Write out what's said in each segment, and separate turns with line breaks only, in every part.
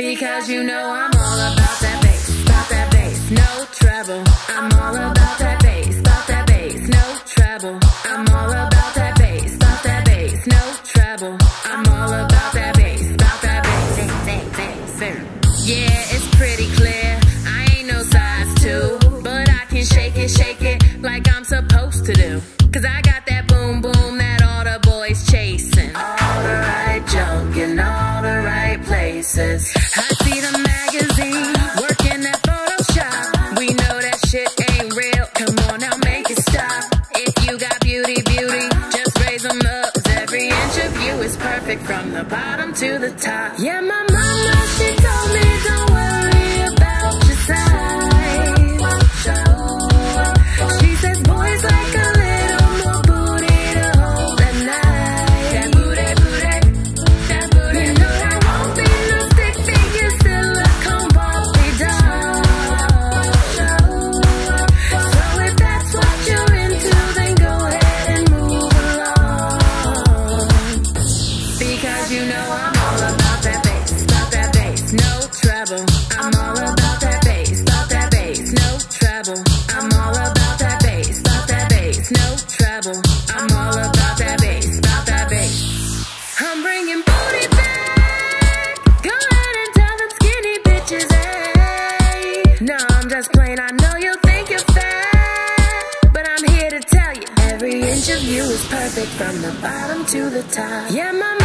Because you know I'm all about that bass, about that bass, no treble. I'm all about that bass, about that bass, no treble. I'm all about that bass, about that bass, no treble. I'm all about that bass, about that bass. Yeah, it's pretty clear. I ain't no size two, but I can shake it, shake it like I'm supposed to do. I see the magazine working that Photoshop. We know that shit ain't real. Come on now, make it stop. If you got beauty, beauty, just raise them up. every inch of you is perfect from the bottom to the top. Yeah, my mama, You know I'm all about that bass, that bass, no treble. I'm all about that bass, that bass, no treble. I'm all about that bass, that bass, no treble. I'm all about that bass, that bass. I'm bringing booty back. Go ahead and tell them skinny bitches, hey. No, I'm just plain. I know you think you're fat, but I'm here to tell you every inch of you is perfect from the bottom to the top. Yeah, my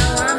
now.